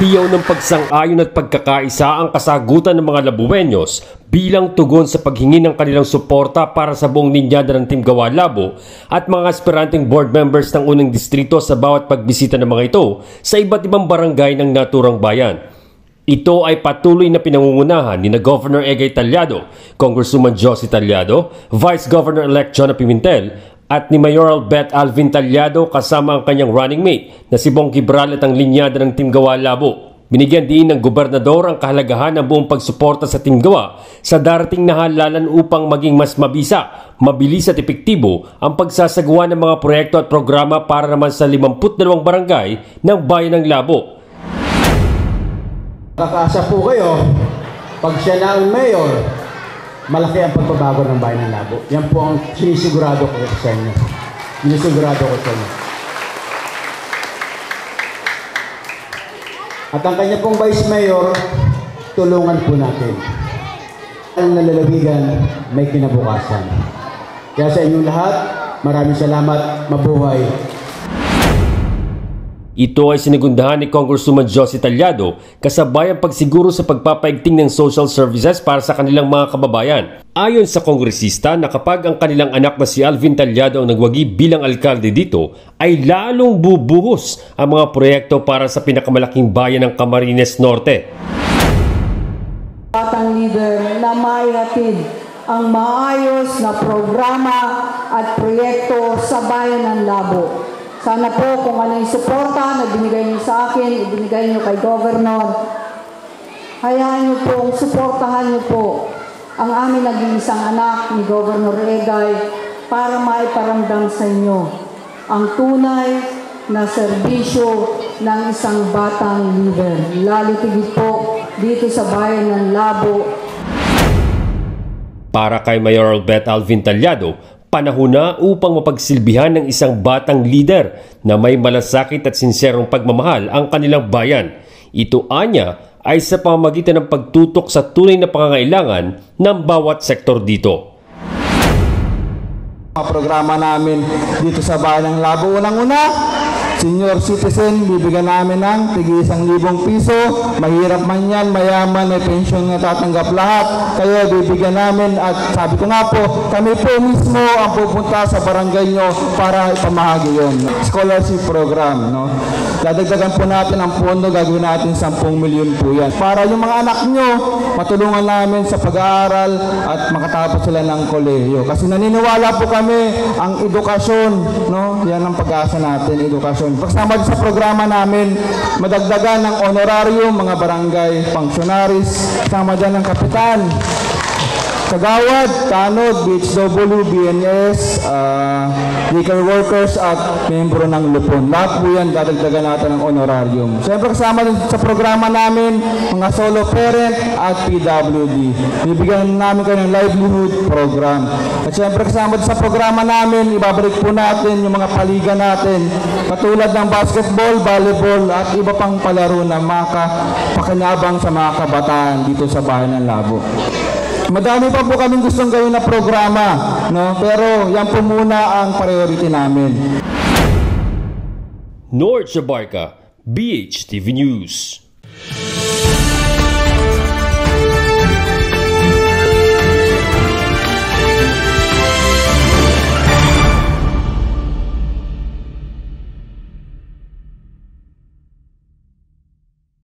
Hiyaw ng pagsang-ayon at pagkakaisa ang kasagutan ng mga Labuenyos bilang tugon sa paghingi ng kanilang suporta para sa buong linyada ng Team Gawa Labo at mga aspiranteng board members ng unang distrito sa bawat pagbisita ng mga ito sa iba't ibang barangay ng naturang bayan. Ito ay patuloy na pinangungunahan ni na Governor Egay Talyado, Congresswoman Josie Talyado, Vice Governor-elect John Pimentel at ni Mayoral Beth Alvin Talyado kasama ang kanyang running mate na si Bong Gibral at ang linyada ng Team Gawa Labo. Binigyan din ng gobernador ang kahalagahan ng buong pagsuporta sa Team Gawa sa darating na halalan upang maging mas mabisa, mabilis at epektibo ang pagsasagawa ng mga proyekto at programa para naman sa 52 barangay ng Bayan ng Labo. Kakaasa po kayo, pag siya na ang mayor, malaki ang pagbabago ng bayan ng Labo. Yan po ang sinisigurado ko sa inyo. Sinisigurado ko sa inyo. At ang kanya pong vice mayor, tulungan po natin. Ang nalalabigan, may kinabukasan. Kaya sa inyong lahat, maraming salamat, mabuhay. Ito ay sinigundahan ni Congresswoman Josie Talyado kasabay ang pagsiguro sa pagpapaigting ng social services para sa kanilang mga kababayan. Ayon sa kongresista na kapag ang kanilang anak na si Alvin Talyado ang nagwagi bilang alkalde dito, ay lalong bubuhos ang mga proyekto para sa pinakamalaking bayan ng Camarines Norte. batang leader na maihatid ang maayos na programa at proyekto sa bayan ng Labo. Sana po kung ano yung suporta na binigay niyo sa akin, ibinigay niyo kay Governor, hayaan niyo po, suportahan niyo po ang aming nag-iisang anak ni Governor Egay para maiparamdam sa inyo ang tunay na serbisyo ng isang batang leader. Lalo tigit po dito sa bayan ng Labo Para kay Mayoral Beth Alvin Talyado, panahon na upang mapagsilbihan ng isang batang leader na may malasakit at sinserong pagmamahal ang kanilang bayan. Ito anya ay sa pamamagitan ng pagtutok sa tunay na pangangailangan ng bawat sektor dito. Mga programa namin dito sa bayan ng Labo. Unang-una, senior citizen, bibigyan namin ng tig isang libong piso. Mahirap man yan, mayaman, may pension na tatanggap lahat. Kaya bibigyan namin at sabi ko nga po, kami po mismo ang pupunta sa barangay nyo para ipamahagi yon Scholarship program, no? Dadagdagan po natin ang pondo, gagawin natin 10 milyon po yan. Para yung mga anak nyo, matulungan namin sa pag-aaral at makatapos sila ng kolehiyo. Kasi naniniwala po kami ang edukasyon, no? Yan ang pag-asa natin, edukasyon. Pagsama sa programa namin, madagdagan ng honorarium, mga barangay functionaries, sama dyan ng kapitan, Kagawad, Tanod, BHW, BNS, uh, liquor workers at membro ng Lupon. Lahat po yan, dadagdagan natin ng honorarium. Siyempre kasama din sa programa namin, mga solo parent at PWD. Bibigyan namin kayo ng livelihood program. At siyempre kasama din sa programa namin, ibabalik po natin yung mga paliga natin, katulad ng basketball, volleyball at iba pang palaro na makapakinabang sa mga kabataan dito sa bayan ng Labo. Madami pa po kaming gustong gawin na programa, no? Pero yan po muna ang priority namin. North Shabarka, BHTV News.